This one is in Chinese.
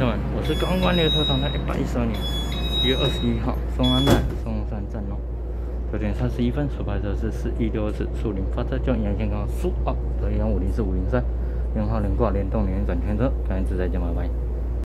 士们，我是刚关列车长的一百一十二年一月二十一号，松安站松山站哦，九点三十一分，出拍车是四一六二四树林发车叫沿线刚苏二，德幺五零四五零三，零号连挂联动连转圈车，感谢自在见，拜拜。